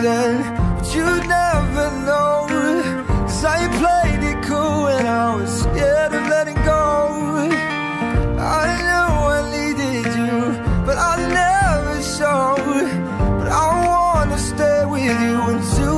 fooling, but you'd never know. Cause I played it cool and I was scared of letting go. I knew I needed you, but I never showed. But I wanna stay with you until.